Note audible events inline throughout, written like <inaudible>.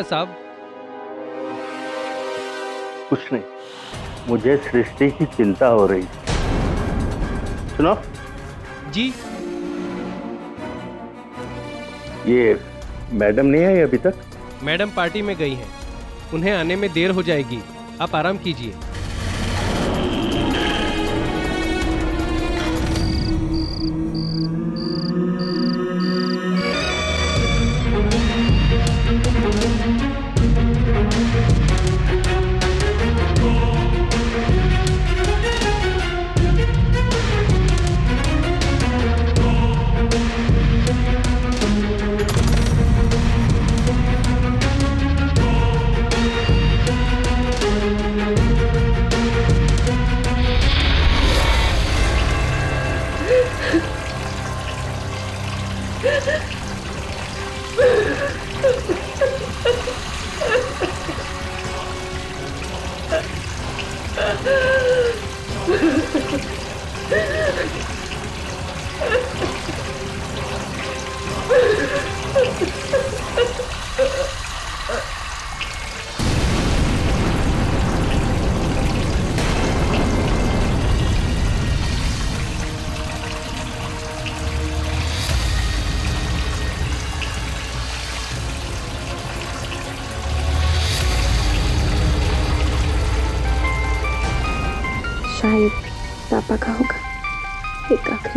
हुआ साहब? कुछ नहीं। मुझे सृष्टि की चिंता हो रही सुनो। जी। ये मैडम नहीं आई अभी तक? मैडम पार्टी में गई है। उन्हें आने में देर हो जाएगी। आप आराम कीजिए।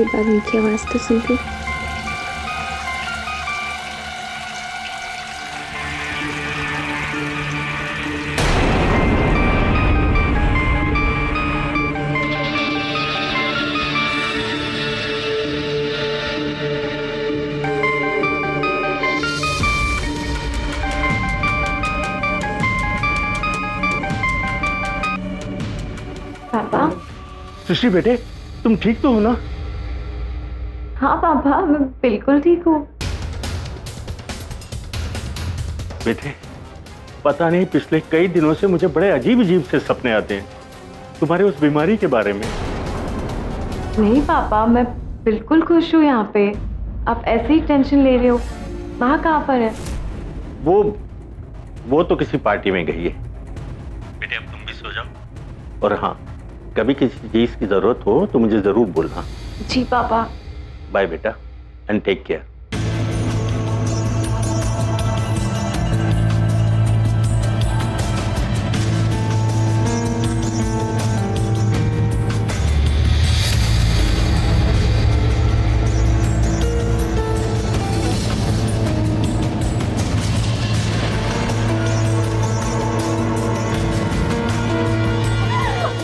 आखिरी बार उनकी आवाज़ तो सुन ली। पापा? सृष्टि बेटे तुम ठीक तो हो ना? हाँ पापा मैं बिल्कुल ठीक हूँ। बेटे पता नहीं पिछले कई दिनों से मुझे बड़े अजीब अजीब से सपने आते हैं। तुम्हारे उस बीमारी के बारे में। नहीं पापा मैं बिल्कुल खुश हूँ यहाँ पे। आप ऐसे ही टेंशन ले रहे हो। वहाँ कहाँ पर है? वो वो तो किसी पार्टी में गई है। बेटे अब तुम भी सो जाओ। और हाँ कभी किसी चीज़ की ज़रूरत हो तो मुझे ज़रूर बोलना। जी पापा। Bye, beta, and take care. <laughs>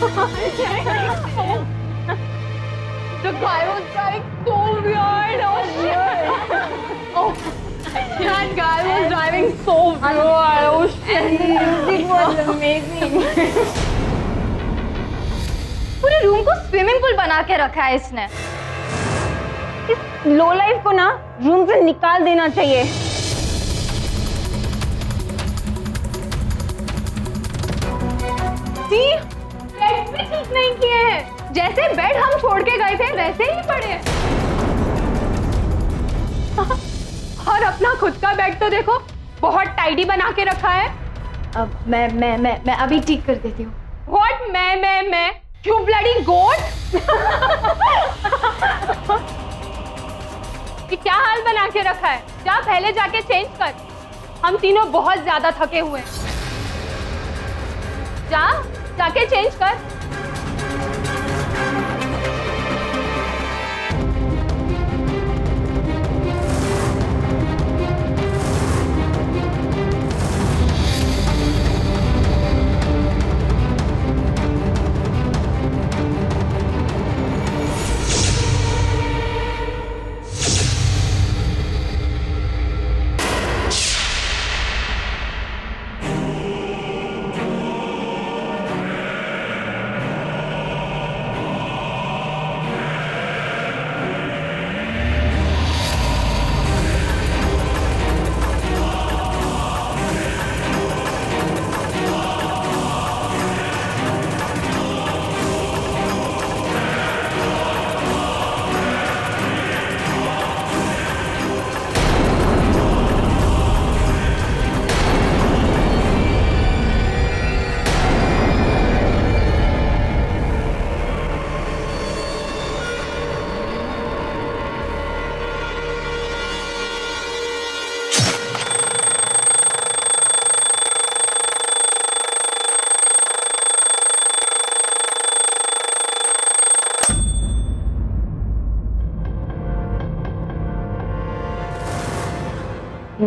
the guy was like that guy was driving so weird. Oh shit. It <laughs> was amazing. <laughs> पूरे रूम को स्विमिंग पूल बना के रखा है इसने इस लो लाइफ को ना रूम से निकाल देना चाहिए सी बेड भी ठीक नहीं किए हैं जैसे बेड हम छोड़ के गए थे वैसे ही पड़े हैं। और अपना खुद का बेड तो देखो बहुत टाइडी बना के रखा है। अब मैं मैं मैं मैं अभी ठीक कर देती हूँ। व्हाट मैं मैं मैं? यू ब्लडी गोट क्या हाल बना के रखा है? जा पहले जाके चेंज कर। हम तीनों बहुत ज़्यादा थके हुए हैं। जा जाके चेंज कर।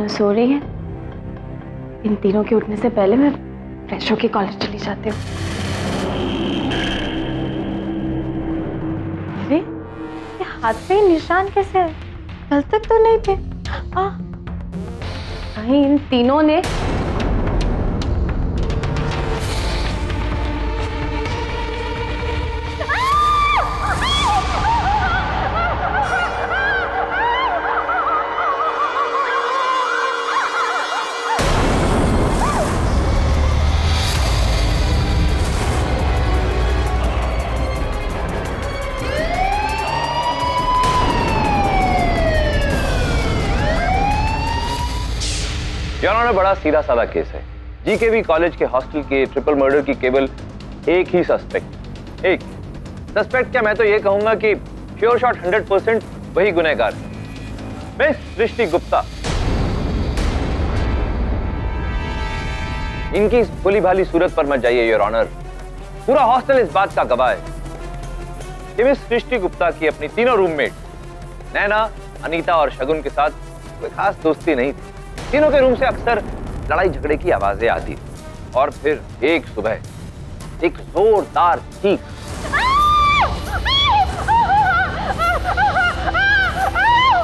सो रही हैं? इन तीनों के उठने से पहले मैं फ्रेश होके कॉलेज चली जाती हूँ। हाथ पे निशान कैसे है? कल तक तो नहीं थे। आ, कहीं इन तीनों ने बड़ा सीधा साधा केस है। जीकेवी कॉलेज के हॉस्टल के ट्रिपल मर्डर की केवल एक ही सस्पेक्ट। एक। सस्पेक्ट क्या मैं तो ये कहूँगा कि श्योर शॉट हंड्रेड परसेंट वही गुनहगार है। मिस सृष्टि गुप्ता। इनकी इस भोली भाली सूरत पर मत जाइए योर ऑनर पूरा हॉस्टल इस बात का गवाह है कि मिस सृष्टि गुप्ता की अपनी तीनों रूममेट नैना, अनीता और शगुन के साथ कोई खास दोस्ती नहीं थी। तीनों के रूम से अक्सर लड़ाई झगड़े की आवाज़ें आती और फिर एक सुबह, एक जोरदार चीख।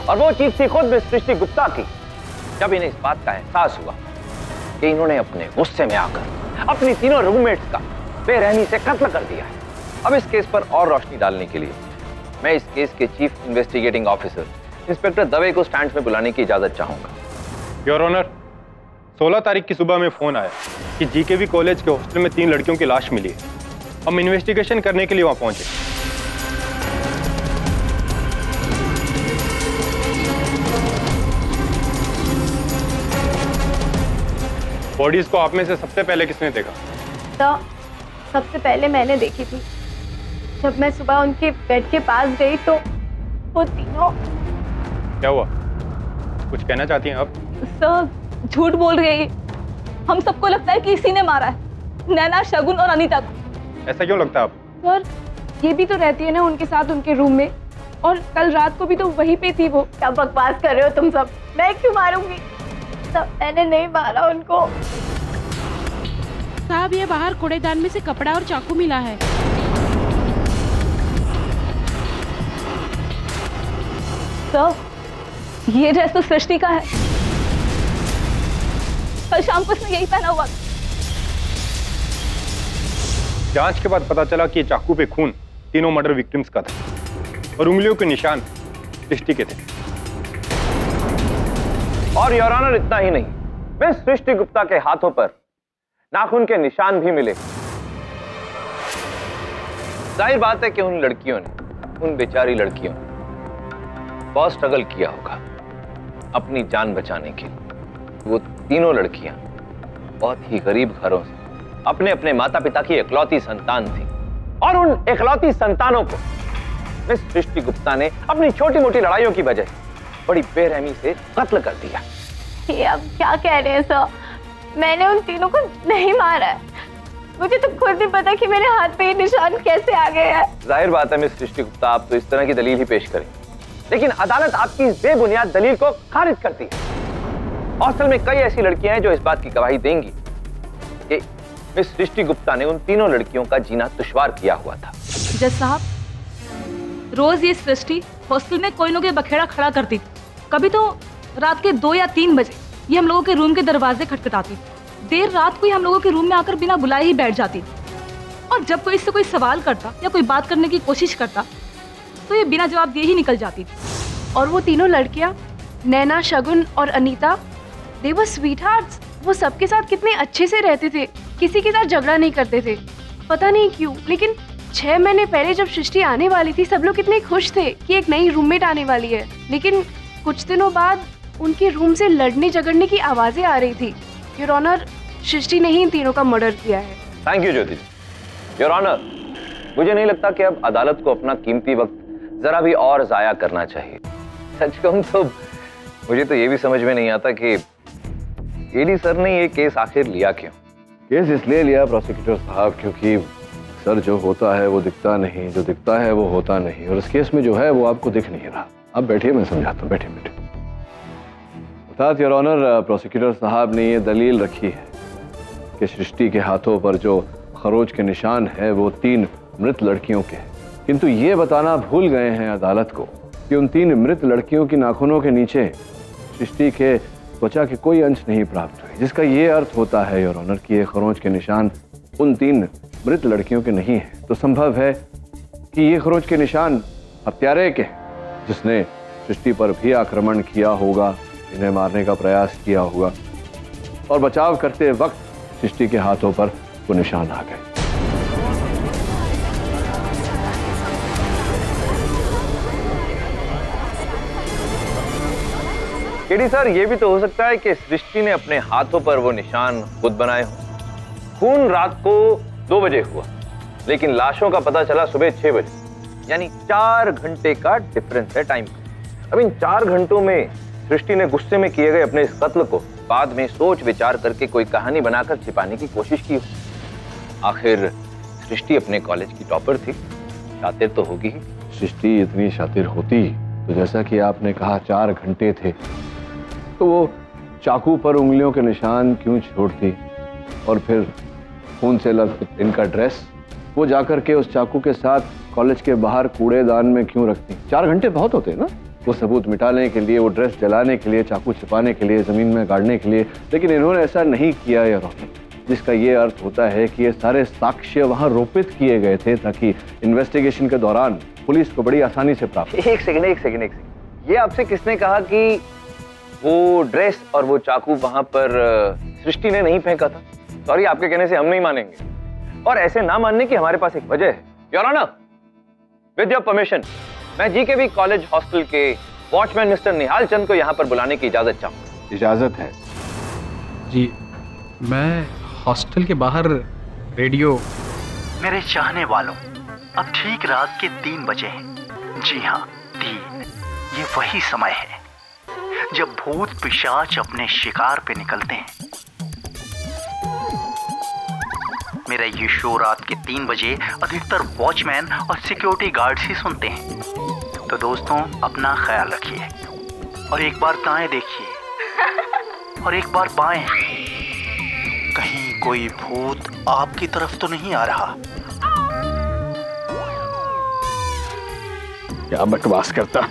और वो चीख थी खुद सृष्टि गुप्ता की, जब इन्हें इस बात का एहसास हुआ कि इन्होंने अपने गुस्से में आकर अपनी तीनों रूममेट्स का बेरहमी से कत्ल कर दिया है। अब इस केस पर और रोशनी डालने के लिए मैं इस केस के chief investigating officer inspector Dave को स्टैंड में बुलाने की इजाज़त चाहूँगा। योर ऑनर 16 तारीख की सुबह में फ़ोन आया कि जीकेवी कॉलेज के हॉस्टल में तीन लड़कियों की लाश मिली है। हम इन्वेस्टिगेशन करने के लिए वहाँ पहुँचे। बॉडीज को आप में से सबसे पहले किसने देखा? तो सबसे पहले मैंने देखी थी। जब मैं सुबह उनके बेड के पास गई तो वो तीनों क्या हुआ? कुछ कहना चाहती हैं आप? सर झूठ बोल रही है हम सबको लगता है कि इसी ने मारा है। नैना शगुन और अनीता को। ऐसा क्यों लगता है आप? सर ये भी तो रहती है ना उनके साथ उनके रूम में। और कल रात को भी तो वहीं पे थी वो। क्या बकवास कर रहे हो तुम सब? मैं क्यों मारूँगी? सब मैंने नहीं मारा उनको। साहब ये बाहर कूड़ेदान में से कपड़ा और चाकू मिला है। सर ये ड्रेस तो सृष्टि का है। कल शाम को उसने यही पहना हुआ। जाँच के बाद पता चला कि चाकू पे खून तीनों मर्डर विक्टिम्स का था और उंगलियों के निशान दृष्टि के थे। और योर ऑनर इतना ही नहीं। मिस सृष्टि गुप्ता के हाथों पर नाखून के निशान भी मिले। ज़ाहिर बात है कि उन लड़कियों ने, उन बेचारी लड़कियों ने बहुत स्ट्रगल किया होगा अपनी जान बचाने के लिए। वो तीनों लड़कियाँ बहुत ही गरीब घरों से अपने अपने माता पिता की इकलौती संतान थी। और उन इकलौती संतानों को मिस सृष्टि गुप्ता ने अपनी छोटी मोटी लड़ाइयों की वजह से बड़ी बेरहमी से कत्ल कर दिया। ये अब क्या कह रहे हैं सर? मैंने उन तीनों को नहीं मारा है। मुझे तो खुद नहीं पता कि मेरे हाथ पे ये निशान कैसे आ गए हैं। ज़ाहिर बात है मिस सृष्टि गुप्ता आप तो इस तरह की दलील ही पेश करें। लेकिन अदालत आपकी इस बेबुनियाद दलील को खारिज करती है। हॉस्टल में कई ऐसी लड़कियाँ हैं जो इस बात की गवाही देंगी कि मिस सृष्टि गुप्ता ने उन तीनों लड़कियों का जीना दुश्वार किया हुआ था। जज साहब, रोज ये सृष्टि हॉस्टल में कोई ना बखेड़ा खड़ा करती। कभी तो रात के दो या तीन बजे ये हम लोगों के रूम के दरवाजे खटखटाती। देर रात को ही हम लोगों के रूम में आकर बिना बुलाए ही बैठ जाती। और जब कोई इससे कोई सवाल करता या कोई बात करने की कोशिश करता तो ये बिना जवाब दिए ही निकल जाती। और वो तीनों लड़कियाँ, नैना, शगुन और अनीता दे वर स्वीट वो सबके साथ कितने अच्छे से रहते थे। किसी के साथ झगड़ा नहीं करते थे। पता नहीं क्यों, लेकिन छह महीने पहले जब सृष्टि आने वाली थी, सब लोग कितने खुश थे कि एक नई रूममेट आने वाली है। लेकिन कुछ दिनों बाद उनके रूम से लड़ने झगड़ने की आवाज़ें आ रही थी। योर ऑनर सृष्टि ने ही इन तीनों का मर्डर किया है। Thank you Jyoti your honour मुझे नहीं लगता कि अब अदालत को अपना कीमती वक्त जरा भी और जाया करना चाहिए। सच कहूँ तो मुझे तो ये भी समझ में नहीं आता कि एडी सर ने ये केस आखिर लिया क्यों? केस इसलिए लिया प्रोसिक्यूटर साहब, क्योंकि सर जो होता है वो दिखता नहीं, जो दिखता है वो होता नहीं, और इस केस में जो है वो आपको दिख नहीं रहा। आप बैठिए, मैं समझाता हूँ, बैठिए बैठिए। अर्थात योर ऑनर प्रोसिक्यूटर साहब ने ये दलील रखी है कि सृष्टि के हाथों पर जो खरोज के निशान है, वो तीन मृत लड़कियों के हैं। किंतु ये बताना भूल गए हैं अदालत को कि उन तीन मृत लड़कियों की नाखूनों के नीचे सृष्टि के त्वचा के कोई अंश नहीं प्राप्त हुए जिसका ये अर्थ होता है योर ऑनर कि ये खरोच के निशान उन तीन मृत लड़कियों के नहीं हैं। तो संभव है कि ये खरोच के निशान हत्यारे के जिसने सृष्टि पर भी आक्रमण किया होगा, इन्हें मारने का प्रयास किया होगा। और बचाव करते वक्त सृष्टि के हाथों पर वो निशान आ गए। केडी सर, ये भी तो हो सकता है कि सृष्टि ने अपने हाथों पर वो निशान खुद बनाए हो। खून रात को दो बजे हुआ, लेकिन लाशों का पता चला सुबह छह बजे। यानी चार घंटे का डिफरेंस है टाइम अब इन चार घंटों में सृष्टि ने गुस्से में किए गए अपने इस कत्ल को बाद में सोच विचार करके कोई कहानी बनाकर छिपाने की कोशिश की हो आखिर सृष्टि अपने कॉलेज की टॉपर थी। शातिर तो होगी ही। सृष्टि इतनी शातिर होती तो जैसा कि आपने कहा चार घंटे थे तो वो चाकू पर उंगलियों के निशान क्यों छोड़ती? और फिर खून से लग इनका ड्रेस वो जाकर के उस चाकू के साथ कॉलेज के बाहर कूड़ेदान में क्यों रखती? चार घंटे बहुत होते हैं ना? वो सबूत मिटाने के लिए, वो ड्रेस जलाने के लिए, चाकू छिपाने के लिए, ज़मीन में गाड़ने के लिए। लेकिन इन्होंने ऐसा नहीं किया या रोकी जिसका ये अर्थ होता है कि ये सारे साक्ष्य वहाँ रोपित किए गए थे ताकि इन्वेस्टिगेशन के दौरान पुलिस को बड़ी आसानी से प्राप्त एक सेकंड एक सेकंड एक सेकंड ये आपसे किसने कहा कि वो ड्रेस और वो चाकू वहाँ पर सृष्टि ने नहीं फेंका था। सॉरी आपके कहने से हम नहीं मानेंगे। और ऐसे ना मानने की हमारे पास एक वजह है। Your honour with your permission मैं G K V college hostel के वॉचमैन मिस्टर निहाल चंद को यहाँ पर बुलाने की इजाज़त चाहूँ इजाज़त है। जी मैं हॉस्टल के बाहर रेडियो मेरे चाहने वालों अब ठीक रात के तीन बजे हैं। जी हाँ तीन। ये वही समय है। जब भूत पिशाच अपने शिकार पे निकलते हैं। मेरा ये शो रात के तीन बजे अधिकतर वॉचमैन और सिक्योरिटी गार्ड्स ही सुनते हैं। तो दोस्तों, अपना ख्याल रखिए। और एक बार दाएँ देखिए। और एक बार बाएँ। कहीं कोई भूत आपकी तरफ़ तो नहीं आ रहा। क्या बकवास करता?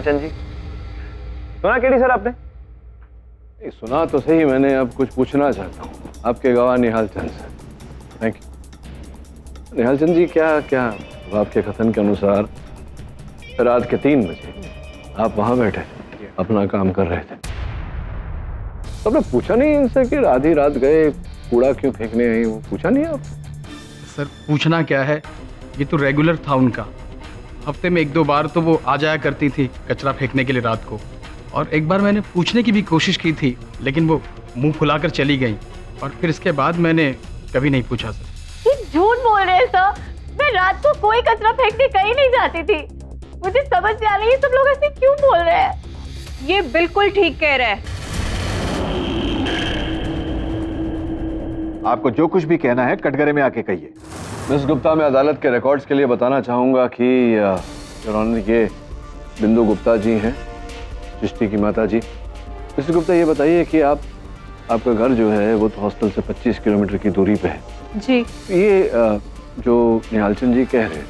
चंद जी। सुना केडी सर आपने? नहीं, सुना तो सही मैंने अब कुछ पूछना चाहता हूँ। आपके गवाह निहाल चंद से थैंक यू निहाल चंद जी क्या क्या आपके कथन के अनुसार रात के तीन बजे आप वहाँ बैठे अपना काम कर रहे थे? तो आपने पूछा नहीं इनसे कि आधी रात गए कूड़ा क्यों फेंकने आई? वो पूछा नहीं आप? सर पूछना क्या है? ये तो रेगुलर था उनका। हफ़्ते में एक दो बार तो वो आ जाया करती थी कचरा फेंकने के लिए रात को। और एक बार मैंने पूछने की भी कोशिश की थी लेकिन वो मुँह फुलाकर चली गई और फिर इसके बाद मैंने कभी नहीं पूछा सर। ये झूठ बोल रहे हैं सर। मैं रात को कोई कचरा फेंकने कहीं नहीं जाती थी। मुझे समझ नहीं आ रही ये सब लोग ऐसे क्यों बोल रहे हैं? ये बिल्कुल ठीक कह रहे है। आपको जो कुछ भी कहना है कटघरे में आके कहिए। मिस गुप्ता मैं अदालत के रिकॉर्ड्स के लिए बताना चाहूँगा कि योर ये बिंदु गुप्ता जी हैं सृष्टि की माता जी। मिस गुप्ता ये बताइए कि आप आपका घर जो है वो तो हॉस्टल से 25 किलोमीटर की दूरी पे है। जी। ये जो निहालचंद जी कह रहे हैं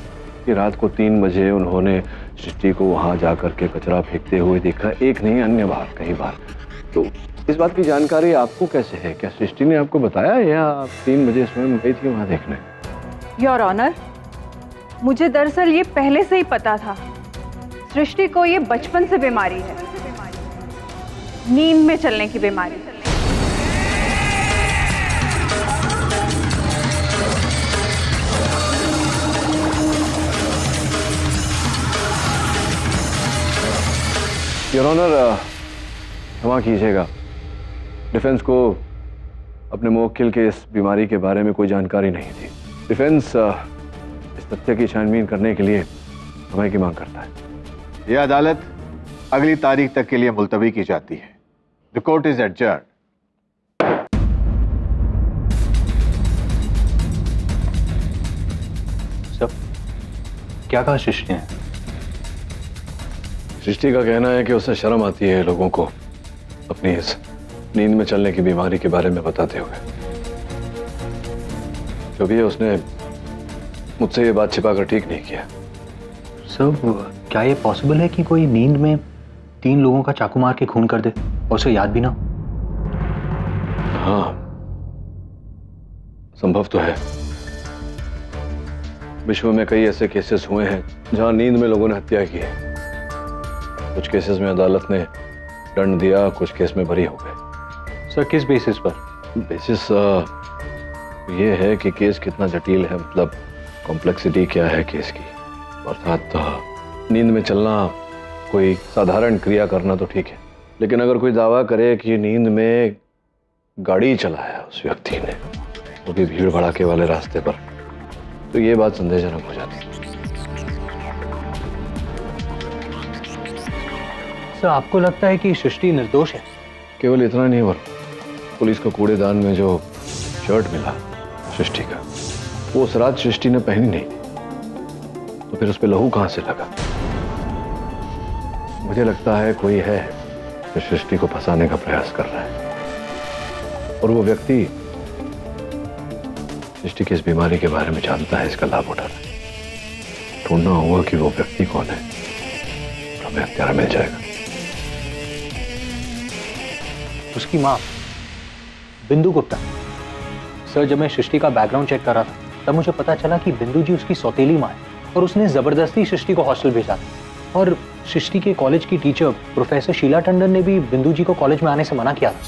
कि रात को तीन बजे उन्होंने सृष्टि को वहाँ जा कर के कचरा फेंकते हुए देखा एक नहीं अन्य बार कई बार। तो इस बात की जानकारी आपको कैसे है? क्या सृष्टि ने आपको बताया या आप तीन बजे स्वयं गई थी वहाँ देखने? योर ऑनर मुझे दरअसल ये पहले से ही पता था। सृष्टि को ये बचपन से बीमारी है। नींद में चलने की बीमारी। योर uh, क्षमा कीजिएगा। डिफेंस को अपने मोकिल के इस बीमारी के बारे में कोई जानकारी नहीं थी। डिफेंस इस तथ्य की छानबीन करने के लिए समय की मांग करता है। यह अदालत अगली तारीख तक के लिए मुलतवी की जाती है। द कोर्ट इज़ एडजर्न सब क्या कहा सृष्टि ने? सृष्टि का कहना है कि उसे शर्म आती है लोगों को अपनी इस नींद में चलने की बीमारी के बारे में बताते हुए। भी उसने मुझसे ये बात छिपाकर ठीक नहीं किया। सब क्या ये पॉसिबल है कि कोई नींद में तीन लोगों का चाकू मार के खून कर दे और उसे याद भी ना हाँ? संभव तो है। विश्व में कई ऐसे केसेस हुए हैं जहाँ नींद में लोगों ने हत्या की है। कुछ केसेस में अदालत ने दंड दिया कुछ केस में बरी हो गए। सर किस बेसिस पर? बेसिस अ, ये है कि केस कितना जटिल है मतलब कॉम्प्लेक्सिटी क्या है केस की? अर्थात नींद में चलना कोई साधारण क्रिया करना तो ठीक है लेकिन अगर कोई दावा करे कि नींद में गाड़ी चलाया उस व्यक्ति ने वो भी भीड़ भड़ाके वाले रास्ते पर तो ये बात संदेहजनक हो जाती है। सर आपको लगता है कि सृष्टि निर्दोष है? केवल इतना नहीं और पुलिस को कूड़ेदान में जो शर्ट मिला सृष्टि का। वो उस रात सृष्टि ने पहनी नहीं। तो फिर उस पर लहू कहाँ से लगा? मुझे लगता है कोई है जो सृष्टि को फंसाने का प्रयास कर रहा है। और वो व्यक्ति सृष्टि की इस बीमारी के बारे में जानता है, इसका लाभ उठा रहा है। ढूंढना होगा कि वो व्यक्ति कौन है। हमें हत्यारा मिल जाएगा। उसकी माँ बिंदु गुप्ता सर जब मैं सृष्टि का बैकग्राउंड चेक कर रहा था तब मुझे पता चला कि बिंदु जी उसकी सौतेली माँ है और उसने ज़बरदस्ती सृष्टि को हॉस्टल भेजा था। और सृष्टि के कॉलेज की टीचर प्रोफेसर शीला टंडन ने भी बिंदु जी को कॉलेज में आने से मना किया था।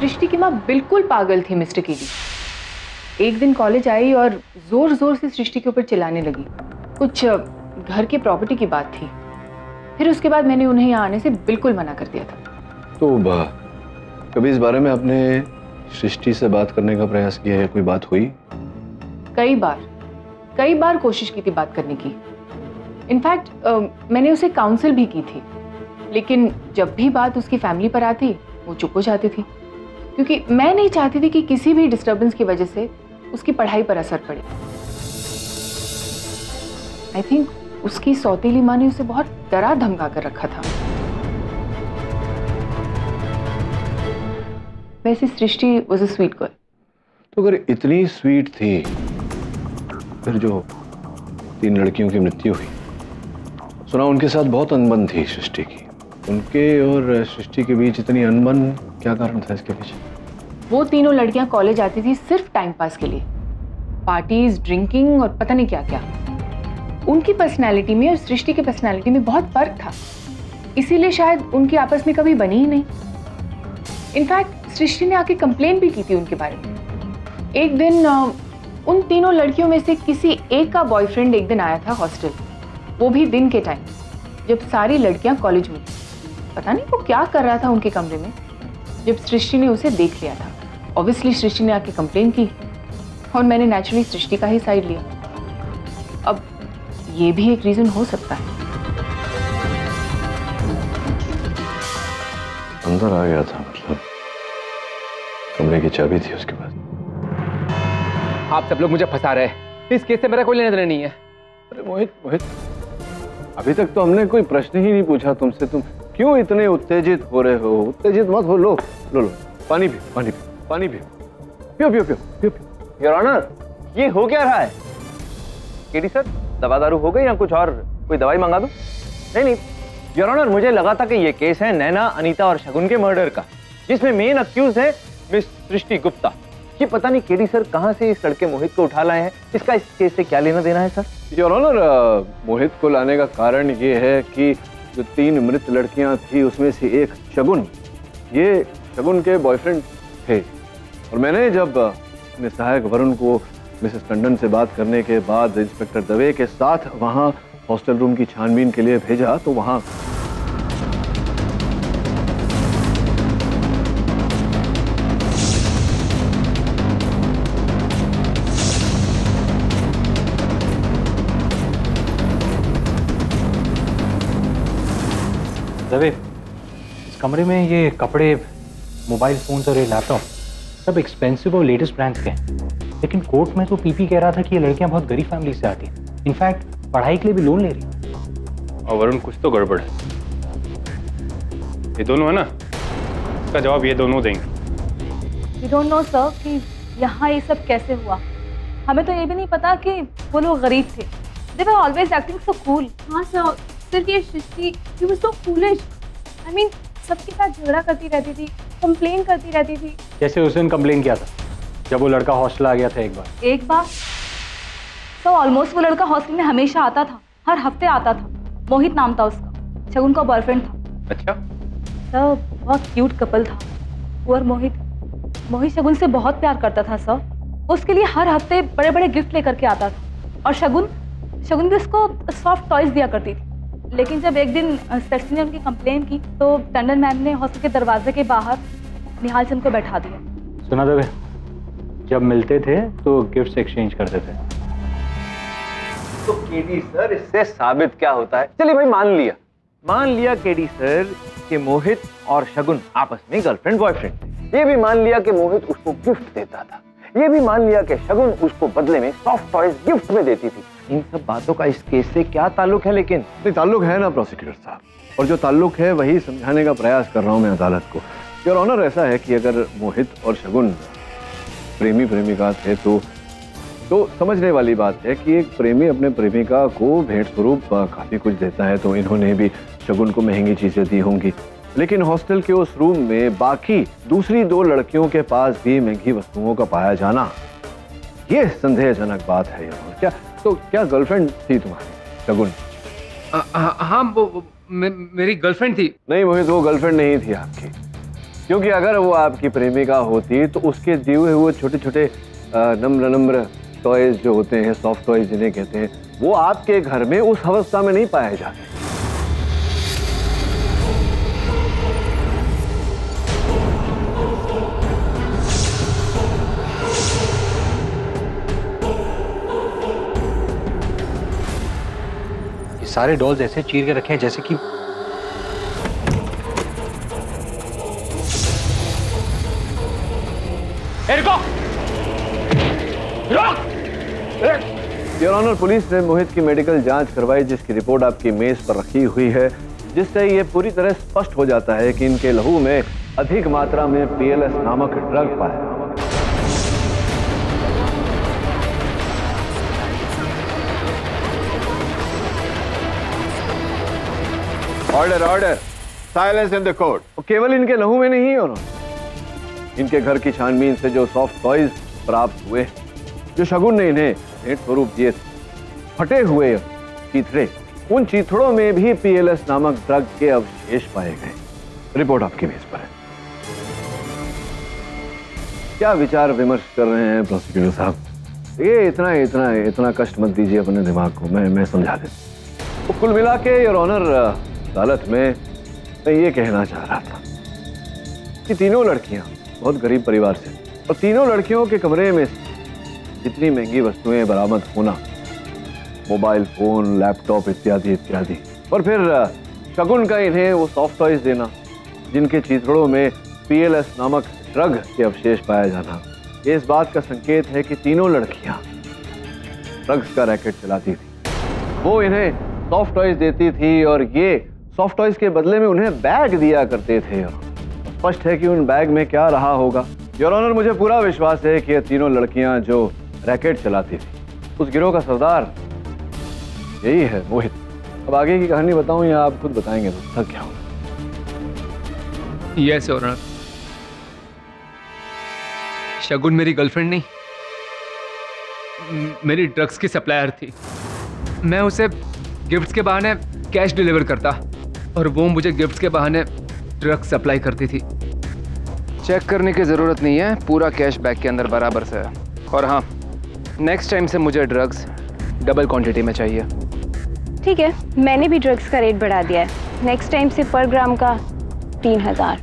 सृष्टि की माँ बिल्कुल पागल थी मिस्टर कीडी। एक दिन कॉलेज आई और ज़ोर ज़ोर से सृष्टि के ऊपर चिल्लाने लगी। कुछ घर की प्रॉपर्टी की बात थी। फिर उसके बाद मैंने उन्हें यहाँ आने से बिल्कुल मना कर दिया था। तो ब- कभी इस बारे में आपने सृष्टि से बात करने का प्रयास किया है कोई बात हुई? कई बार कई बार कोशिश की थी बात करने की। इनफैक्ट uh, मैंने उसे काउंसिल भी की थी। लेकिन जब भी बात उसकी फैमिली पर आती वो चुप हो जाती थी। क्योंकि मैं नहीं चाहती थी कि किसी भी डिस्टरबेंस की वजह से उसकी पढ़ाई पर असर पड़े। आई थिंक उसकी सौतीली माँ ने उसे बहुत डरा धमका कर रखा था। वैसे Srishti was a sweet girl तो अगर इतनी स्वीट थी फिर जो तीन लड़कियों की मृत्यु हुई सुना उनके साथ बहुत अनबन थी सृष्टि की। उनके और सृष्टि के बीच इतनी अनबन क्या कारण था इसके पीछे? वो तीनों लड़कियाँ कॉलेज आती थी सिर्फ़ टाइम पास के लिए। पार्टीज़ ड्रिंकिंग और पता नहीं क्या क्या उनकी पर्सनालिटी में और सृष्टि की पर्सनालिटी में बहुत फ़र्क था। इसीलिए शायद उनकी आपस में कभी बनी ही नहीं। इनफैक्ट, सृष्टि ने आके कंप्लेन भी की थी उनके बारे में। एक दिन उन तीनों लड़कियों में से किसी एक का बॉयफ्रेंड एक दिन आया था हॉस्टल वो भी दिन के टाइम जब सारी लड़कियाँ कॉलेज में थी। पता नहीं वो क्या कर रहा था उनके कमरे में। जब सृष्टि ने उसे देख लिया था। ऑब्वियसली सृष्टि ने आके कंप्लेन की और मैंने नेचुरली सृष्टि का ही साइड लिया। अब ये भी एक रीजन हो सकता है। अंदर आ गया था। कमरे की चाबी थी उसके पास। आप सब लोग मुझे फंसा रहे हैं। इस केस से मेरा कोई लेना देना नहीं है। अरे मोहित मोहित अभी तक तो हमने कोई प्रश्न ही नहीं पूछा तुमसे। तुम क्यों इतने उत्तेजित हो रहे हो? उत्तेजित मत हो लो लो लो पानी पियो पानी पियो पानी पियो। पियो पियो पियो पियो पियो। योर ऑनर ये हो क्या रहा है? केडी सर दवा दारू हो गई या कुछ और? कोई दवाई मंगा दो? नहीं नहीं। योर ऑनर मुझे लगा था कि ये केस है नैना अनीता और शगुन के मर्डर का जिसमें मेन अक्यूज है मिस सृष्टि गुप्ता। ये पता नहीं केडी सर कहाँ से इस लड़के मोहित को उठा लाए हैं? इसका इस केस से क्या लेना देना है, सर? योर ऑनर मोहित को लाने का कारण ये है कि जो तीन मृत लड़कियाँ थी, उसमें से एक शगुन। ये शगुन के बॉयफ्रेंड थे। और मैंने जब अपने सहायक वरुण को मिसेस टंडन से बात करने के बाद इंस्पेक्टर दवे के साथ वहाँ हॉस्टल रूम की छानबीन के लिए भेजा तो वहाँ कमरे में ये कपड़े मोबाइल फोन्स और ये लैपटॉप सब एक्सपेंसिव और लेटेस्ट ब्रांड्स के हैं। लेकिन कोर्ट में तो पीपी कह रहा था कि ये लड़कियाँ बहुत गरीब फैमिली से आती हैं। इनफैक्ट पढ़ाई के लिए भी लोन ले रही हैं। और वरुण कुछ तो गड़बड़ है। ये दोनों है ना? इसका जवाब ये दोनों देंगे। वी डोंट नो सर कि यहाँ ये सब कैसे हुआ। हमें तो ये भी नहीं पता कि वो लोग गरीब थे। They were always acting so cool हाँ सर सिर्फ़ ये सृष्टि ही was so foolish I mean सबके साथ झगड़ा करती रहती थी कंप्लेन करती रहती थी। जैसे उस दिन कंप्लेन किया था जब वो लड़का हॉस्टल आ गया था एक बार। एक बार? तो ऑलमोस्ट वो लड़का हॉस्टल में हमेशा आता था हर हफ़्ते आता था। मोहित नाम था उसका शगुन का बॉयफ्रेंड था। अच्छा। सर बहुत क्यूट कपल था वो और मोहित। मोहित शगुन से बहुत प्यार करता था सर उसके लिए हर हफ़्ते बड़े बड़े गिफ्ट लेकर के आता था। और शगुन शगुन भी उसको सॉफ्ट टॉयज दिया करती थी। लेकिन जब एक दिन सेक्सी ने उनकी कंप्लेन की तो टंडन मैम ने हॉस्टल के दरवाजे के बाहर निहाल चंद को बैठा दिया। सुना दबे जब मिलते थे तो गिफ्ट्स एक्सचेंज करते थे। तो केडी सर इससे साबित क्या होता है? चलिए भाई मान लिया। मान लिया केडी सर कि मोहित और शगुन आपस में गर्लफ्रेंड बॉयफ्रेंड ये भी मान लिया कि मोहित उसको गिफ्ट देता था। ये भी मान लिया कि शगुन उसको बदले में सॉफ्ट टॉयज गिफ्ट में देती थी। इन सब बातों का इस केस से क्या ताल्लुक है लेकिन? नहीं, ताल्लुक है ना प्रोसिक्यूटर साहब। और जो ताल्लुक है, वही समझाने का प्रयास कर रहा हूँ मैं अदालत को। योर ऑनर ऐसा है कि अगर मोहित और शगुन प्रेमी प्रेमिका थे तो तो समझने वाली बात है कि एक प्रेमी अपने प्रेमिका को भेंट स्वरूप काफ़ी कुछ देता है तो इन्होंने भी शगुन को महँगी चीज़ें दी होंगी। लेकिन हॉस्टल के उस रूम में बाकी दूसरी दो लड़कियों के पास भी महँगी वस्तुओं का पाया जाना ये संदेहजनक बात है योर क्या तो क्या गर्लफ्रेंड थी तुम्हारी शगुन? हाँ वो, वो मे, मेरी गर्लफ्रेंड थी। नहीं मोहित वो गर्लफ्रेंड नहीं थी आपकी। क्योंकि अगर वो आपकी प्रेमिका होती तो उसके दिए हुए छोटे छोटे नम्र नम्र टॉयज जो होते हैं सॉफ्ट टॉयज जिन्हें कहते हैं वो आपके घर में उस अवस्था में नहीं पाए जाते। सारे डॉल्स ऐसे चीर के रखे हैं जैसे कि योर ऑनर पुलिस ने मोहित की मेडिकल जाँच करवाई जिसकी रिपोर्ट आपकी मेज पर रखी हुई है जिससे ये पूरी तरह स्पष्ट हो जाता है कि इनके लहू में अधिक मात्रा में पीएलएस नामक ड्रग पाया। Order order silence in the court केवल इनके लहू में नहीं है इनके घर की छानबीन से जो सॉफ्ट टॉयज प्राप्त हुए, जो शगुन ने इन्हें भेंट स्वरूप दिए फटे हुए चीथड़े, उन चीथड़ों में भी पीएलएस नामक ड्रग के अवशेष पाए गए। रिपोर्ट आपके मेज पर है। क्या विचार विमर्श कर रहे हैं प्रोसिक्यूटर साहब? ये इतना इतना इतना कष्ट मत दीजिए अपने दिमाग को, मैं मैं समझा देता तो कुल मिला के योर ऑनर अदालत में मैं ये कहना चाह रहा था कि तीनों लड़कियाँ बहुत गरीब परिवार से और तीनों लड़कियों के कमरे में जितनी महँगी वस्तुएँ बरामद होना, मोबाइल फ़ोन, लैपटॉप इत्यादि इत्यादि। और फिर शगुन का इन्हें वो सॉफ्ट टॉयज देना, जिनके चिथड़ों में पीएलएस नामक ड्रग के अवशेष पाया जाना। ये इस बात का संकेत है कि तीनों लड़कियाँ ड्रग्स का रैकेट चलाती थी। वो इन्हें सॉफ्ट टॉयज देती थी और ये सॉफ्ट टॉयज के बदले में उन्हें बैग दिया करते थे। स्पष्ट है कि उन बैग में क्या रहा होगा। योर ऑनर मुझे पूरा विश्वास है कि ये तीनों लड़कियाँ जो रैकेट चलाती थी, उस गिरोह का सरदार, यही है मोहित। अब आगे की कहानी बताऊँ या आप खुद बताएँगे? तो सर क्या होगा? यस ऑनर शगुन मेरी गर्लफ्रेंड नहीं मेरी ड्रग्स की सप्लायर थी। मैं उसे गिफ्ट्स के बहाने कैश डिलीवर करता। और वो मुझे गिफ्ट्स के बहाने ड्रग्स सप्लाई करती थी। चेक करने की ज़रूरत नहीं है पूरा कैश बैग के अंदर बराबर से है। और हाँ नेक्स्ट टाइम से मुझे ड्रग्स डबल क्वांटिटी में चाहिए। ठीक है मैंने भी ड्रग्स का रेट बढ़ा दिया है। नेक्स्ट टाइम से पर ग्राम का तीन हज़ार।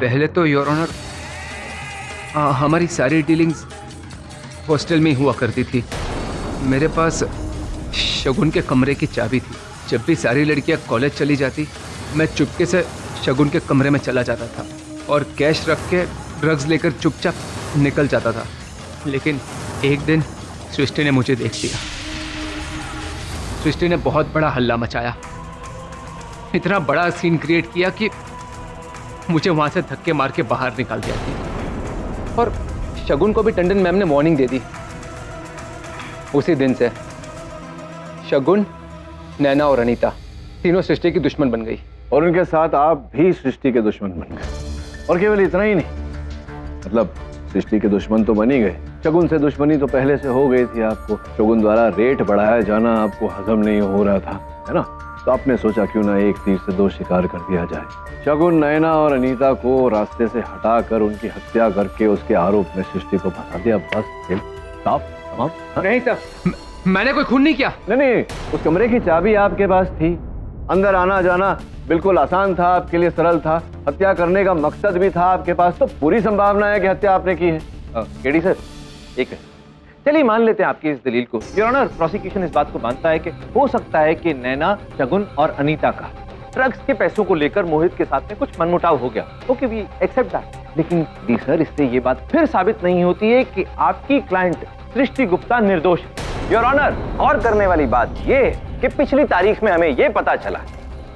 पहले तो योर ऑनर हमारी सारी डीलिंग्स हॉस्टल में हुआ करती थी। मेरे पास शगुन के कमरे की चाबी थी। जब भी सारी लड़कियाँ कॉलेज चली जाती, मैं चुपके से शगुन के कमरे में चला जाता था और कैश रख के ड्रग्स लेकर चुपचाप निकल जाता था। लेकिन एक दिन सृष्टि ने मुझे देख लिया। सृष्टि ने बहुत बड़ा हल्ला मचाया। इतना बड़ा सीन क्रिएट किया कि मुझे वहाँ से धक्के मार के बाहर निकाल दिया। और शगुन को भी टंडन मैम ने वार्निंग दे दी। उसी दिन से शगुन, नैना और अनीता तीनों सृष्टि की दुश्मन बन गई। और उनके साथ आप भी सृष्टि के दुश्मन बन गए। और केवल इतना ही नहीं मतलब सृष्टि के दुश्मन तो बन ही गए। शगुन से दुश्मनी तो पहले से हो गई थी आपको। शगुन द्वारा रेट बढ़ाया जाना आपको हजम नहीं हो रहा था, है ना? आपने सोचा क्यों ना एक तीर से दो शिकार कर दिया जाए? शगुन नैना और अनीता को रास्ते से हटाकर उनकी हत्या करके उसके आरोप में सृष्टि को फंसा दिया। बस खेल साफ़ तमाम? नहीं सर मैंने कोई खून नहीं किया। नहीं नहीं उस कमरे की चाबी आपके पास थी। अंदर आना जाना बिल्कुल आसान था आपके लिए सरल था। हत्या करने का मकसद भी था आपके पास तो पूरी संभावना है कि हत्या आपने की है। केडी सर एक है। चलिए मान लेते हैं आपकी इस दलील को। योर ऑनर प्रोसिक्यूशन इस बात को मानता है कि हो सकता है कि नैना, शगुन और अनीता का ड्रग्स के पैसों को लेकर मोहित के साथ में कुछ मनमुटाव हो गया। ओके वी एक्सेप्ट दैट लेकिन दी सर इससे ये बात फिर साबित नहीं होती है कि आपकी क्लाइंट सृष्टि गुप्ता निर्दोष योर ऑनर और करने वाली बात ये कि पिछली तारीख में हमें ये पता चला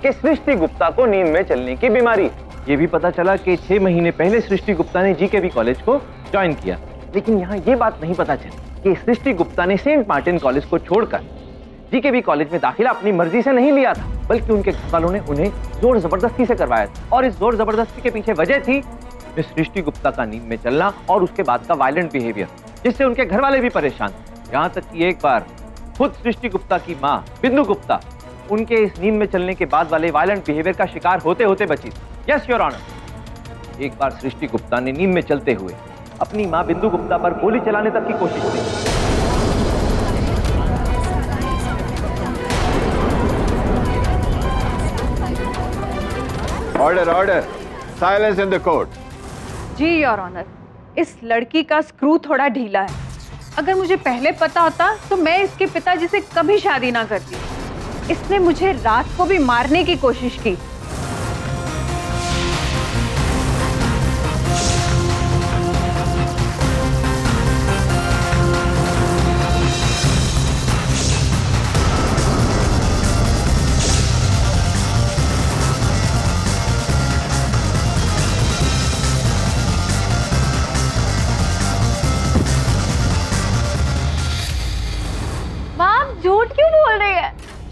कि सृष्टि गुप्ता को नींद में चलने की बीमारी। ये भी पता चला कि छह महीने पहले सृष्टि गुप्ता ने जीके कॉलेज को ज्वाइन किया। लेकिन यहाँ ये बात नहीं पता चली। कि सृष्टि गुप्ता ने सेंट मार्टिन कॉलेज को छोड़कर जीके कॉलेज में दाखिला अपनी मर्ज़ी से नहीं लिया था, बल्कि उनके घर वालों ने उन्हें ज़ोर ज़बरदस्ती से करवाया था। और इस ज़ोर ज़बरदस्ती के पीछे वजह थी सृष्टि गुप्ता का नींद में चलना और उसके बाद का वायलेंट बिहेवियर जिससे उनके घर वाले भी परेशान। यहाँ तक कि एक बार खुद सृष्टि गुप्ता की माँ बिंदु गुप्ता, उनके इस नींद में चलने के बाद वाले वायलेंट बिहेवियर का शिकार होते होते बची। यस योर ऑनर एक बार सृष्टि गुप्ता ने नींद में चलते हुए अपनी माँ बिंदु गुप्ता पर गोली चलाने तक की कोशिश की। Order order silence in the court ji your honour इस लड़की का स्क्रू थोड़ा ढीला है। अगर मुझे पहले पता होता तो मैं इसके पिताजी से कभी शादी ना करती। इसने मुझे रात को भी मारने की कोशिश की।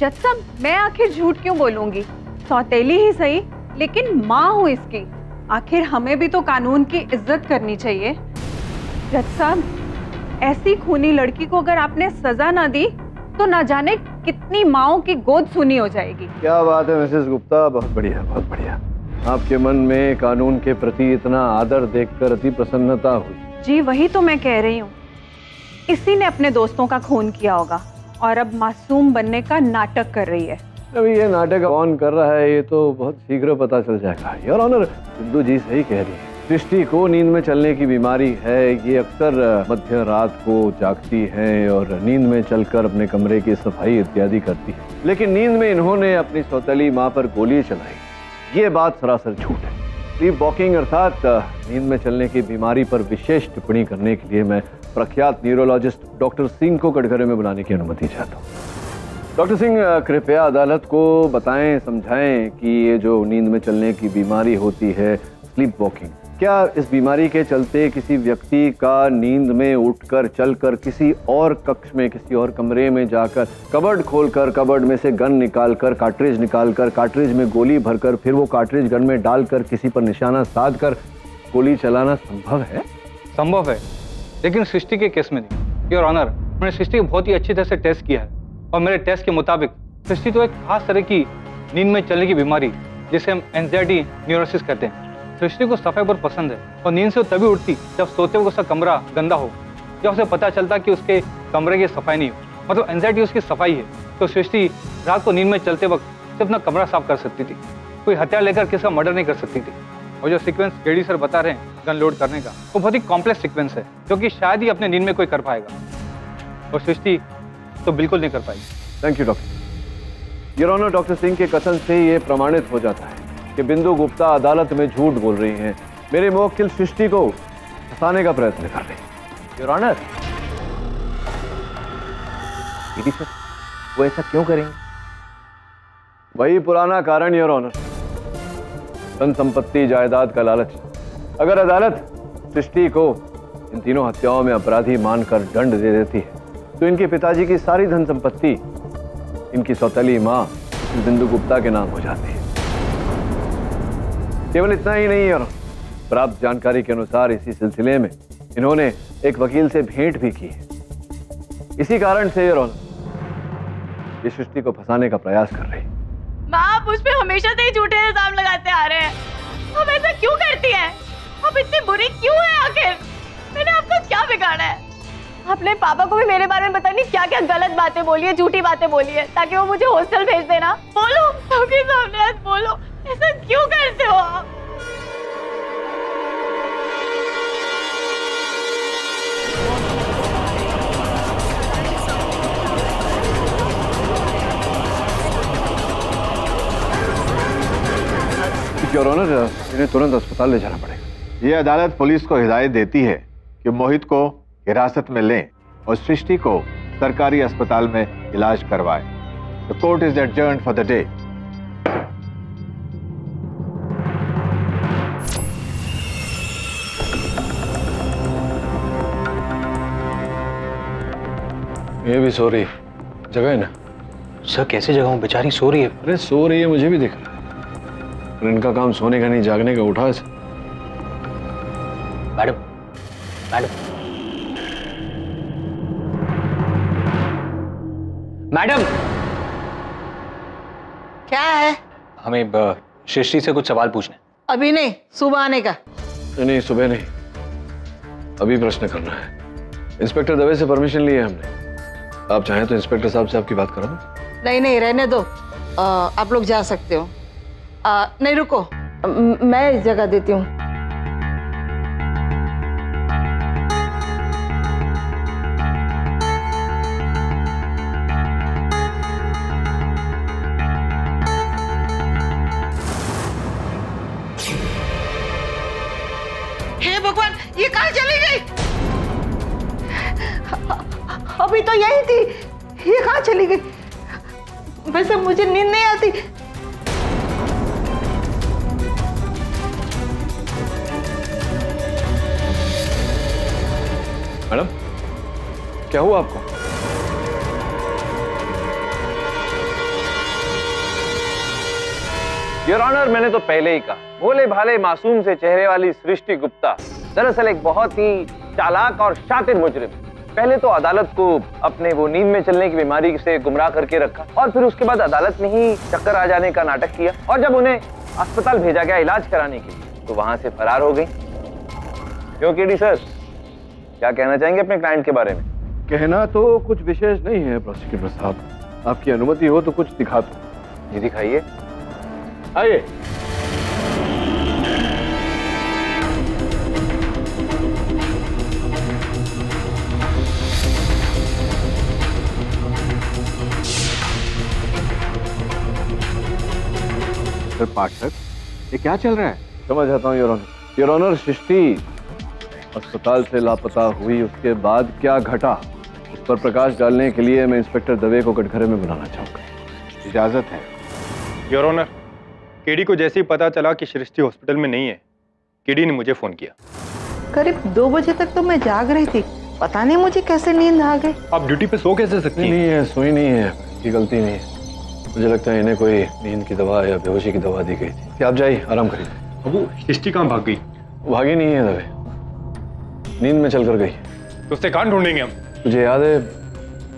जज साहब मैं आखिर झूठ क्यों बोलूँगी? सौतेली ही सही लेकिन माँ हूँ इसकी। आखिर हमें भी तो कानून की इज़्ज़त करनी चाहिए। जज साहब ऐसी खूनी लड़की को अगर आपने सजा ना दी तो ना जाने कितनी माओ की गोद सुनी हो जाएगी। क्या बात है मिसेस गुप्ता? बहुत बढ़िया बहुत बढ़िया। आपके मन में कानून के प्रति इतना आदर देखकर अति प्रसन्नता हुई। जी वही तो मैं कह रही हूँ। इसी ने अपने दोस्तों का खून किया होगा। और अब मासूम बनने का नाटक कर रही है। अभी ये नाटक कौन कर रहा है, ये तो बहुत शीघ्र पता चल जाएगा। योर ऑनर सिद्धू जी सही कह रही है। सृष्टि को नींद में चलने की बीमारी है, ये अक्सर मध्य रात को जागती है और नींद में चलकर अपने कमरे की सफ़ाई इत्यादि करती है। लेकिन नींद में इन्होंने अपनी सौतली माँ पर गोली चलाई। ये बात सरासर झूठ है। स्लीप वॉकिंग अर्थात नींद में चलने की बीमारी पर विशेष टिप्पणी करने के लिए मैं प्रख्यात न्यूरोलॉजिस्ट डॉक्टर सिंह को कटघरे में बुलाने की अनुमति चाहता हूँ। डॉक्टर सिंह कृपया अदालत को बताएँ, समझाएँ कि ये जो नींद में चलने की बीमारी होती है स्लीप वॉकिंग क्या इस बीमारी के चलते किसी व्यक्ति का नींद में उठकर, चलकर किसी और कक्ष में, किसी और कमरे में जाकर, कबर्ड खोलकर, कबर्ड में से गन निकालकर, कार्ट्रिज निकालकर, कार्ट्रिज में गोली भरकर, फिर वो कार्ट्रिज गन में डालकर, किसी पर निशाना साध कर गोली चलाना संभव है? संभव है। लेकिन सृष्टि के केस में नहीं। योर ऑनर मैंने सृष्टि को बहुत ही अच्छी तरह से टेस्ट किया है। और मेरे टेस्ट के मुताबिक, सृष्टि तो एक खास तरह की नींद में चलने की बीमारी, जिसे हम एनजाइटी न्यूरोसिस कहते हैं। सृष्टि को सफ़ाई बहुत पसंद है, और नींद से तभी उठती जब सोते वक्त उसका कमरा गंदा हो, जब उसे पता चलता कि उसके कमरे की सफ़ाई नहीं हो। मतलब एंजाइटी उसकी सफ़ाई है तो सृष्टि रात को नींद में चलते वक्त सिर्फ़ अपना कमरा साफ़ कर सकती थी। कोई हथियार लेकर किसी का मर्डर नहीं कर सकती थी। और जो सीक्वेंस केडी सर बता रहे हैं गन लोड करने का वो तो बहुत ही कॉम्प्लेक्स सीक्वेंस है जो कि शायद ही अपने नींद में कोई कर पाएगा। और सृष्टि तो बिल्कुल नहीं कर पाएगी। Thank you doctor your honour doctor Singh के कथन से ये प्रमाणित हो जाता है कि बिंदु गुप्ता अदालत में झूठ बोल रही हैं। मेरे मुवक्किल सृष्टि को फंसाने का प्रयत्न कर रही हैं। योर ऑनर सर वो ऐसा क्यों करेंगे? वही पुराना कारण योर ऑनर धन संपत्ति जायदाद का लालच। अगर अदालत सृष्टि को इन तीनों हत्याओं में अपराधी मानकर दंड दे देती है तो इनके पिताजी की सारी धन संपत्ति, इनकी सौतेली माँ बिंदु गुप्ता के नाम हो जाती है। केवल इतना ही नहीं है प्राप्त जानकारी के अनुसार इसी सिलसिले में इन्होंने एक वकील से भेंट भी की है। इसी कारण से ये सृष्टि को फंसाने का प्रयास कर रही आप मुझ पर हमेशा से ही झूठे इल्ज़ाम लगाते आ रहे हैं। अब ऐसा क्यों करती है? अब इतनी बुरी क्यों है आखिर? मैंने आपको क्या बिगाड़ा है? अपने पापा को भी मेरे बारे में पता नहीं क्या क्या गलत बातें बोली है झूठी बातें बोली है ताकि वो मुझे हॉस्टल भेज देना। बोलो सामने आज बोलो, ऐसा क्यों करते हो आप? योर ऑनर इन्हें तुरंत अस्पताल ले जाना पड़ेगा। ये अदालत पुलिस को हिदायत देती है कि मोहित को हिरासत में लें और सृष्टि को सरकारी अस्पताल में इलाज करवाएँ। The court is adjourn for the day ये भी सो रही है। जगह है ना? सर कैसे जगह हूँ? बेचारी सो रही है। अरे सो रही है मुझे भी दिख रहा है। और इनका काम सोने का नहीं जागने का उठा से मैडम मैडम। मैडम! क्या है? हमें सृष्टि से कुछ सवाल पूछने अभी नहीं सुबह आने का। नहीं नहीं सुबह नहीं। अभी प्रश्न करना है। इंस्पेक्टर दवे से परमिशन ली है हमने। आप चाहें तो इंस्पेक्टर साहब से आपकी बात करा दूँ। नहीं नहीं रहने दो। आ, आप लोग जा सकते हो। आ, नहीं रुको। मैं इस जगह देती हूँ भगवान ये कहाँ चली गई? अभी तो यही थी ये कहा चली गई? वैसे मुझे नींद नहीं आती। क्या हुआ आपको? योर ऑनर मैंने तो पहले ही कहा भोले भाले मासूम से चेहरे वाली सृष्टि गुप्ता, दरअसल एक बहुत ही चालाक और शातिर मुजरिम। पहले तो अदालत को अपने वो नींद में चलने की बीमारी से गुमराह करके रखा, और फिर उसके बाद अदालत में ही चक्कर आ जाने का नाटक किया, और जब उन्हें अस्पताल भेजा गया इलाज कराने के लिए तो वहाँ से फरार हो गई। क्यों केडी सर क्या कहना चाहेंगे अपने क्लाइंट के बारे में? कहना तो कुछ विशेष नहीं है प्रोसिक्यूटर साहब आपकी अनुमति हो तो कुछ दिखा दो। जी दिखाइए। आइए। सर पाठक ये क्या चल रहा है? समझ आता हूँ your honour your honour Srishti अस्पताल से लापता हुई उसके बाद क्या घटा? पर प्रकाश डालने के लिए मैं इंस्पेक्टर दवे को कटघरे में बुलाना चाहूँगा। इजाज़त है। योर ऑनर केडी को जैसे ही पता चला कि सृष्टि हॉस्पिटल में नहीं है केडी ने मुझे फ़ोन किया। करीब दो बजे तक तो मैं जाग रही थी। पता नहीं मुझे कैसे नींद आ गई। आप ड्यूटी पे सो कैसे सकती नहीं, नहीं है सोई नहीं है। की गलती नहीं है। मुझे लगता है इन्हें कोई नींद की दवा या बेहोशी की दवा दी गई थी। कि आप जाइए आराम करिए। वो सृष्टि कहाँ भाग गई? भागी नहीं है दवे। नींद में चल कर गई। तो उससे कहाँ ढूंढेंगे हम? मुझे याद है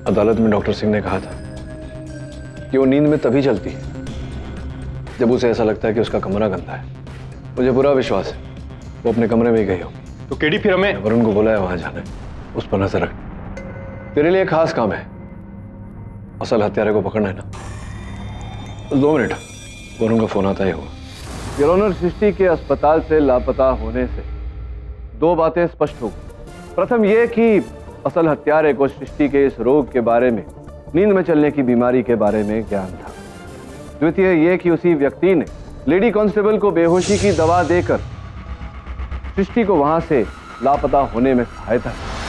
अदालत में डॉक्टर सिंह ने कहा था कि वो नींद में तभी चलती है जब उसे ऐसा लगता है कि उसका कमरा गंदा है। मुझे पूरा विश्वास है वो अपने कमरे में ही गई हो। तो केडी फिर हमें? वरुण को बुलाया वहाँ जाना है उस पर नज़र रख। तेरे लिए खास काम है असल हत्यारे को पकड़ना है ना। दो मिनट वरुण का फ़ोन आता ही होगा। योर सृष्टि के अस्पताल से लापता होने से दो बातें स्पष्ट हो प्रथम यह कि असल हत्यारे को सृष्टि के इस रोग के बारे में, नींद में चलने की बीमारी के बारे में ज्ञान था। द्वितीय ये कि उसी व्यक्ति ने लेडी कांस्टेबल को बेहोशी की दवा देकर सृष्टि को वहाँ से लापता होने में सहायता की।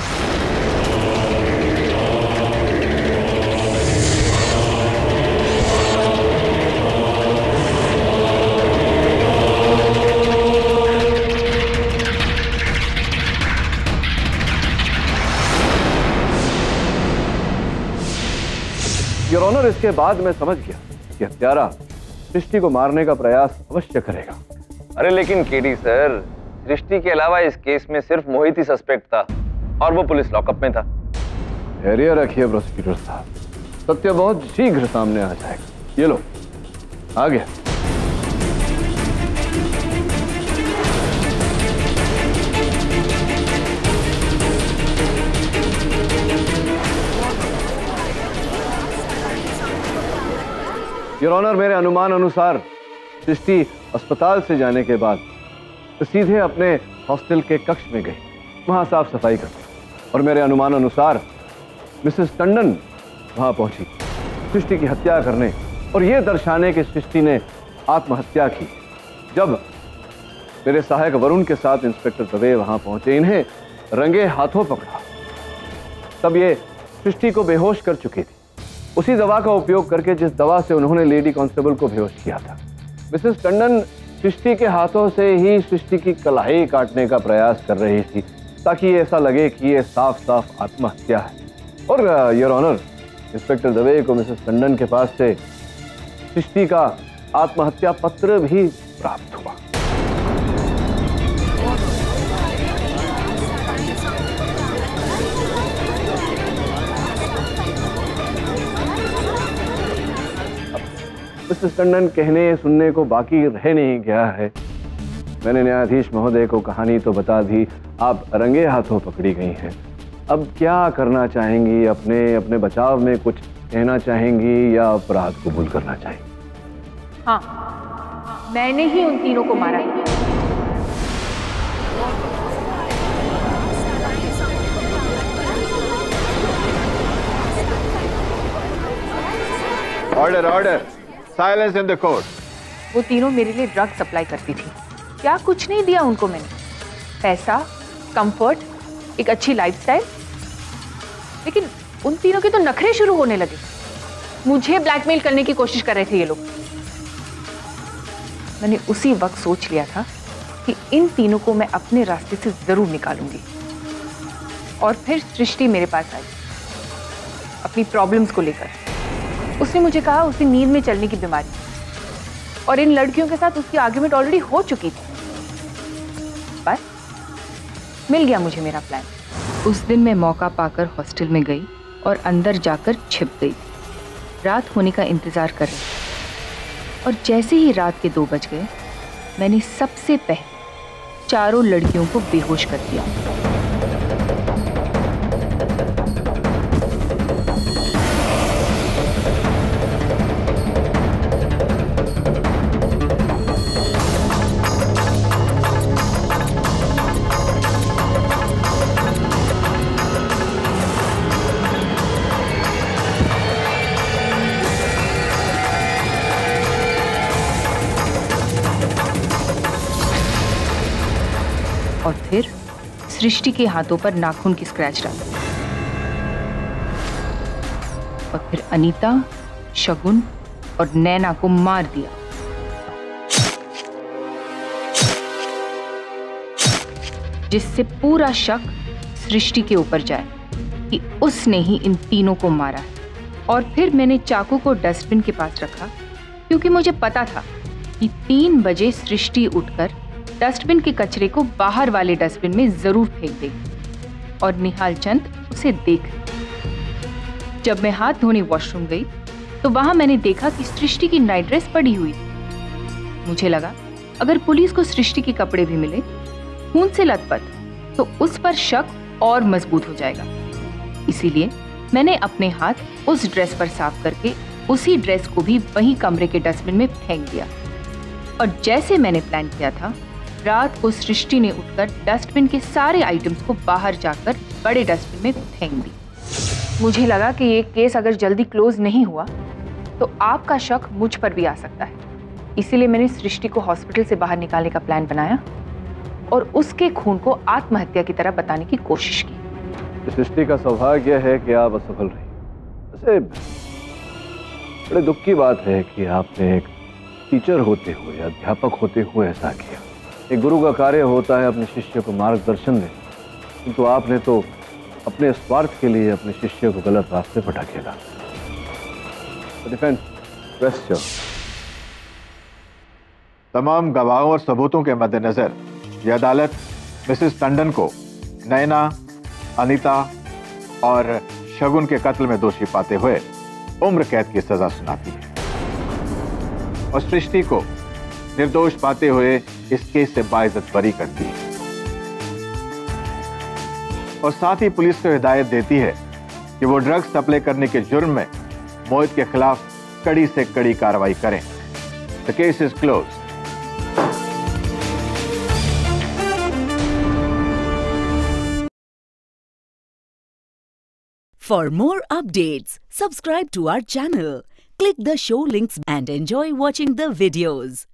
ऑनर इसके बाद मैं समझ गया कि हत्यारा सृष्टि को मारने का प्रयास अवश्य करेगा। अरे लेकिन केडी सर सृष्टि के अलावा इस केस में सिर्फ़ मोहित ही सस्पेक्ट था और वो पुलिस लॉकअप में था। धैर्य रखिए प्रोसिक्यूटर साहब। सत्य बहुत शीघ्र सामने आ जाएगा। ये लो आ गया योर ऑनर मेरे अनुमान अनुसार सृष्टि अस्पताल से जाने के बाद तो सीधे अपने हॉस्टल के कक्ष में गई वहाँ साफ़ सफ़ाई कर और मेरे अनुमान अनुसार, मिसेस टंडन वहाँ पहुँची। सृष्टि की हत्या करने और यह दर्शाने की सृष्टि ने आत्महत्या की। जब मेरे सहायक वरुण के साथ इंस्पेक्टर दवे वहाँ पहुँचे, इन्हें रंगे हाथों पकड़ा। तब ये सृष्टि को बेहोश कर चुकी थी। उसी दवा का उपयोग करके जिस दवा से उन्होंने लेडी कांस्टेबल को बेहोश किया था। मिसेस टंडन सृष्टि के हाथों से ही सृष्टि की कलाई काटने का प्रयास कर रही थी, ताकि ऐसा लगे कि ये साफ़ साफ़ आत्महत्या है। और योर ऑनर इंस्पेक्टर दवे को मिसेस टंडन के पास से सृष्टि का आत्महत्या पत्र भी प्राप्त हुआ। मिस्टर टंडन कहने सुनने को बाकी रह नहीं गया है। मैंने न्यायाधीश महोदय को कहानी तो बता दी आप रंगे हाथों पकड़ी गई हैं। अब क्या करना चाहेंगी? अपने अपने बचाव में कुछ कहना चाहेंगी या अपराध कबूल करना चाहेंगी? हाँ मैंने ही उन तीनों को मारा। है order order silence in the court वो तीनों मेरे लिए ड्रग सप्लाई करती थी। क्या कुछ नहीं दिया उनको मैंने? पैसा कंफर्ट एक अच्छी लाइफस्टाइल लेकिन उन तीनों के तो नखरे शुरू होने लगे। मुझे ब्लैकमेल करने की कोशिश कर रहे थे ये लोग। मैंने उसी वक्त सोच लिया था कि इन तीनों को मैं अपने रास्ते से ज़रूर निकालूँगी। और फिर सृष्टि मेरे पास आई, अपनी प्रॉब्लम्स को लेकर। उसने मुझे कहा उसे नींद में चलने की बीमारी। और इन लड़कियों के साथ उसकी आर्ग्यूमेंट ऑलरेडी हो चुकी थी। बस मिल गया मुझे मेरा प्लान उस दिन मैं मौका पाकर हॉस्टल में गई और अंदर जाकर छिप गई। रात होने का इंतज़ार कर रही और जैसे ही रात के दो बज गए, मैंने सबसे पहले चारों लड़कियों को बेहोश कर दिया। सृष्टि के हाथों पर नाखून की स्क्रैच डाला और फिर अनीता, शगुन और नैना को मार दिया। जिससे पूरा शक सृष्टि के ऊपर जाए कि उसने ही इन तीनों को मारा है। और फिर मैंने चाकू को डस्टबिन के पास रखा, क्योंकि मुझे पता था कि तीन बजे सृष्टि उठकर डस्टबिन के कचरे को बाहर वाले डस्टबिन में ज़रूर फेंक देगी और निहाल चंद उसे देख। जब मैं हाथ धोने वॉशरूम गई तो वहाँ मैंने देखा कि सृष्टि की नाइट ड्रेस पड़ी हुई। मुझे लगा, अगर पुलिस को सृष्टि के कपड़े भी मिले, खून से लथपथ तो उस पर शक और मज़बूत हो जाएगा। इसीलिए मैंने अपने हाथ उस ड्रेस पर साफ़ करके उसी ड्रेस को भी वही कमरे के डस्टबिन में फेंक दिया। और जैसे मैंने प्लान किया था रात को सृष्टि ने उठकर डस्टबिन के सारे आइटम्स को बाहर जाकर बड़े डस्टबिन में फेंक दी। मुझे लगा कि ये केस अगर जल्दी क्लोज नहीं हुआ तो आपका शक मुझ पर भी आ सकता है। इसीलिए मैंने सृष्टि को हॉस्पिटल से बाहर निकालने का प्लान बनाया और उसके खून को आत्महत्या की तरह बताने की कोशिश की। सृष्टि का सौभाग्य है कि आप असफल रही। बड़े दुख की बात है कि आपने एक टीचर होते हुए, अध्यापक होते हुए ऐसा किया। एक गुरु का कार्य होता है अपने शिष्य को मार्गदर्शन देना। किंतु आपने तो अपने स्वार्थ के लिए अपने शिष्य को गलत रास्ते पर ढकेला रेस्ट तमाम गवाहों और सबूतों के मद्देनजर यह अदालत मिसेस टंडन को नैना अनीता और शगुन के कत्ल में दोषी पाते हुए उम्र कैद की सजा सुनाती है। और सृष्टि को निर्दोष पाते हुए इस केस से बाइज्जत बरी करती है और साथ ही पुलिस को हिदायत देती है कि वो ड्रग्स सप्लाई करने के जुर्म में मोहित के खिलाफ कड़ी से कड़ी कार्रवाई करें। The case is close For more updates, subscribe to our channel, click the show links and enjoy watching the videos.